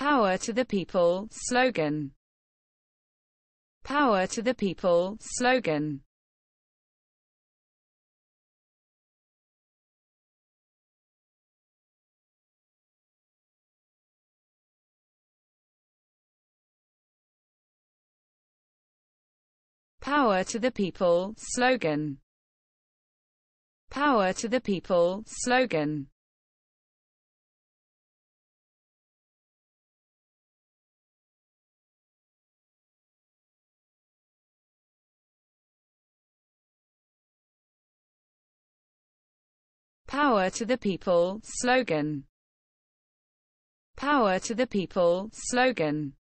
Power to the people, slogan. Power to the people, slogan. Power to the people, slogan. Power to the people, slogan. Power to the people, slogan. Power to the people, slogan.